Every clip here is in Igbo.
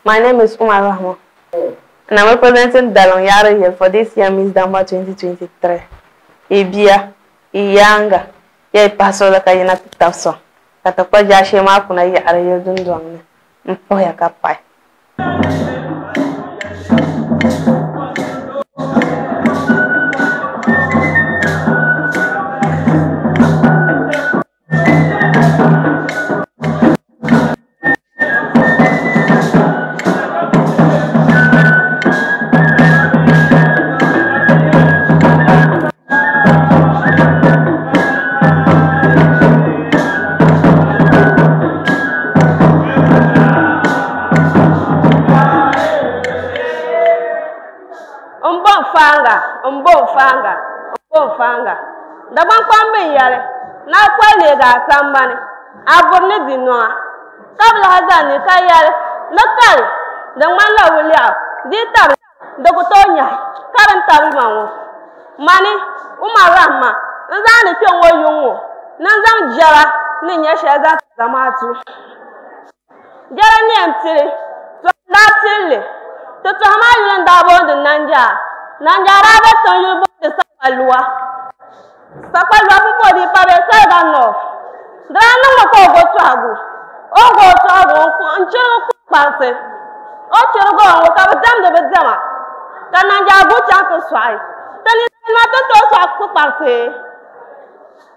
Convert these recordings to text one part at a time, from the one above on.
My name is Umar Rahman, and I'm representing Dalon Yara here for this year Miss Damba 2023. Ibia, Iyanga, ya ipaso aso kayi na tutafso, ka takwa na ya mpo ya gbambe yɛli ni a kpuɣi leega a sambani a biri ni di ka bi lahi zaŋ ni ka yɛli di kali di ŋmanila wulɛɣu di yi tabi di ku tooi nyahi ka din tabili ma ŋɔ mani umar rahma n zaŋ ni kpɛ ŋɔ yuŋ ŋɔ ni zaŋ jɛra ni nyɛ shɛli zaŋ ti zamaatu jɛra niɛn tili tɔha daa pilli ti tɔha maa yuli n daa booni nanjaa nanjaa daa bi tiŋ yuli booni sakwalu akpụkpọ pabe paresada nọf daanụ maka ogotu agụ oge otu kpasị o ọnwụ dema ka na nja abụcha akụsụanyị tenisani matụta otu akụkụ kpasị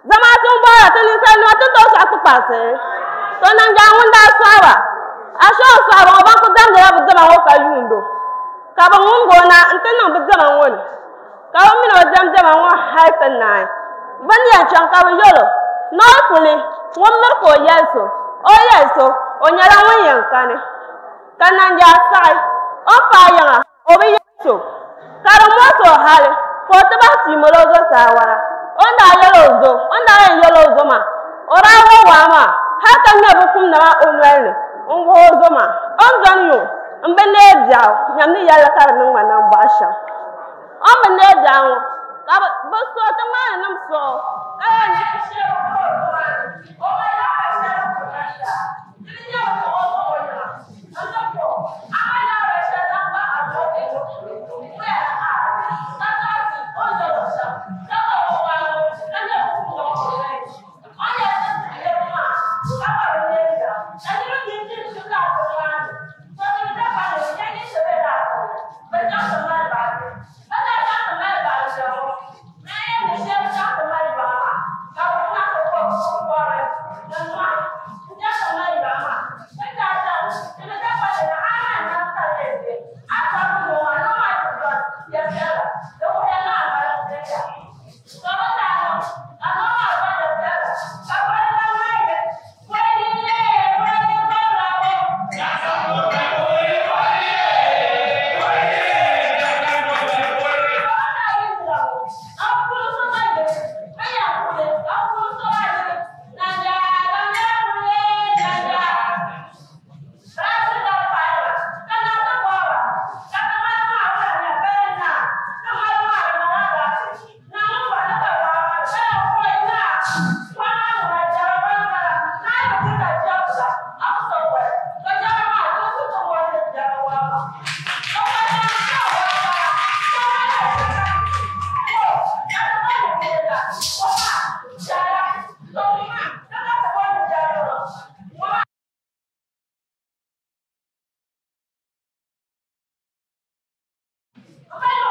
zamatu mgbọrọ tenisani matụta otu akụkụ kpasị to na anwụ ndị asụ awa asụ awa ọbakụ dema ka bụ nwụ ngona nte na bedema nwoni ka bụ mmiri dem dema nwa haịtanaị ka Vanier Chankara Yoro n'ọkwụli nwammekọ onye nso onye nso onyere nwunye nkani kananja sai ọpayanga obiyeso karamoto hali ka kotiba timolozo sawara onda yolozo onda yolozo ma orawo wama haka nye bukum na onwelni ngwozo ma onganyo mbene bia nyamni yalla karmin ngwana mbasha ombe ne bia ka bi so tiŋmani nim so ka yɛn nyɛ shɛli o ma yaɣa shɛli ko na ta di nyɛ o zuɣu na n ko a ma yaɣa shɛli din gba a bɔ ti ni ko ya a ka taa ti o zuɣu shɛm ka ba o wa o ka nyɛ o ku o ko na o yɛ ti ti ma ka ba o yɛ ta ka nyɛ o Okay.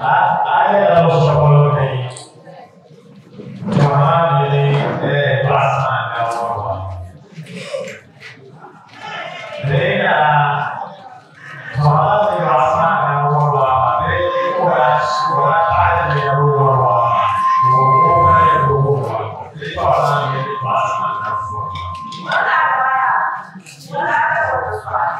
I, I also want to be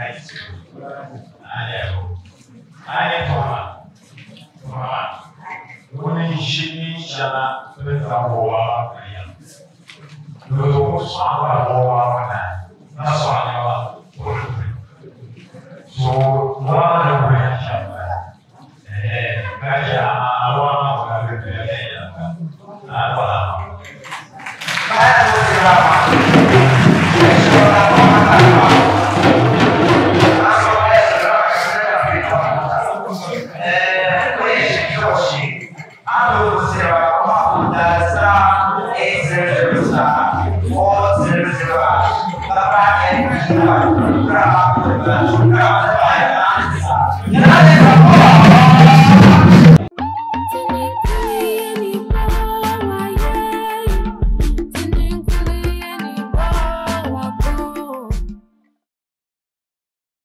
الحج آداب آية طهارة طهارة ومن شيء شرع فهو لو صعب